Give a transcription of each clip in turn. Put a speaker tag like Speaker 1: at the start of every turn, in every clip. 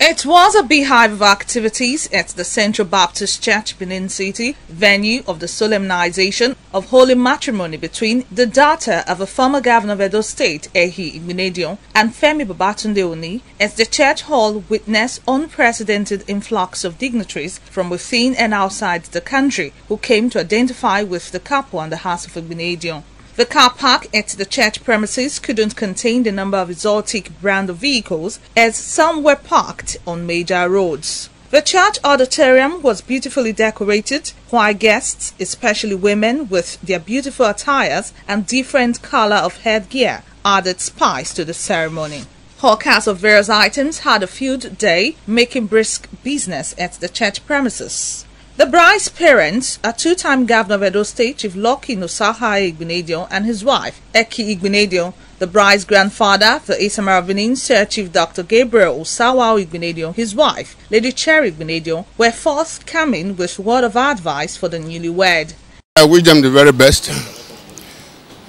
Speaker 1: It was a beehive of activities at the Central Baptist Church, Benin City, venue of the solemnization of holy matrimony between the daughter of a former governor of Edo State, Ehi Igbinedion, and Femi Babatunde Oni, as the church hall witnessed unprecedented influx of dignitaries from within and outside the country who came to identify with the couple and the house of Igbinedion. The car park at the church premises couldn't contain the number of exotic brand of vehicles as some were parked on major roads. The church auditorium was beautifully decorated, while guests, especially women with their beautiful attires and different color of headgear, added spice to the ceremony. Hawkers of various items had a field day, making brisk business at the church premises. The bride's parents are two-time governor of Edo State, Chief Lucky Nosakhare Igbinedion, and his wife, Eki Igbinedion. The bride's grandfather, the Isamara Benin, Sir Chief Dr. Gabriel Osawa Igbinedion, his wife, Lady Cherry Igbinedion, were forthcoming with word of advice for the newlywed.
Speaker 2: I wish them the very best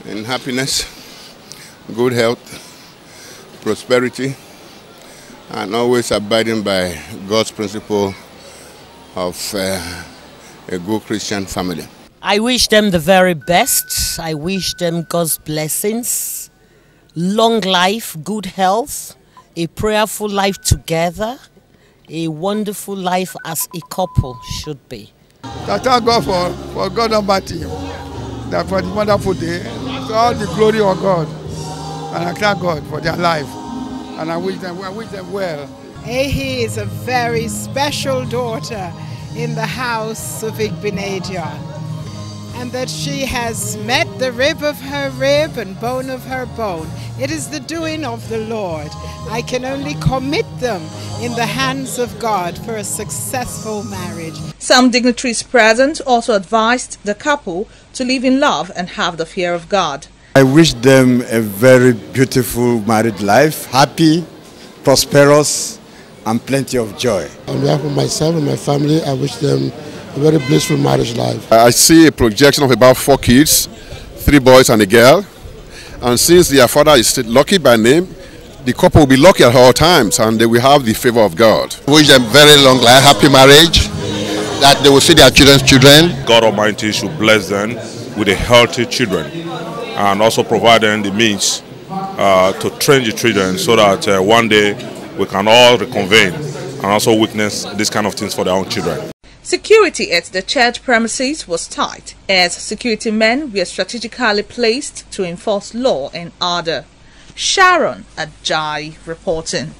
Speaker 2: in happiness, good health, prosperity, and always abiding by God's principle of uh, a good Christian family.
Speaker 3: I wish them the very best. I wish them God's blessings, long life, good health, a prayerful life together, a wonderful life as a couple should be.
Speaker 4: I thank God for, for God Almighty, that for the wonderful day, to all the glory of God. And I thank God for their life. And I wish them, I wish them well.
Speaker 5: Ehi is a very special daughter in the house of Igbinedion, and that she has met the rib of her rib and bone of her bone. It is the doing of the Lord. I can only commit them in the hands of God for a successful marriage.
Speaker 1: Some dignitaries present also advised the couple to live in love and have the fear of God.
Speaker 6: I wish them a very beautiful married life, happy, prosperous, and plenty of joy.
Speaker 7: On behalf of myself and my family, I wish them a very blissful marriage life.
Speaker 2: I see a projection of about four kids, three boys and a girl. And since their father is lucky by name, the couple will be lucky at all times and they will have the favor of God.
Speaker 8: Wish them very long life, happy marriage, that they will see their children's children.
Speaker 9: God Almighty should bless them with a healthy children and also provide them the means uh, to train the children so that uh, one day we can all reconvene and also witness these kind of things for their own children.
Speaker 1: Security at the church premises was tight as security men were strategically placed to enforce law and order. Sharon Ajay reporting.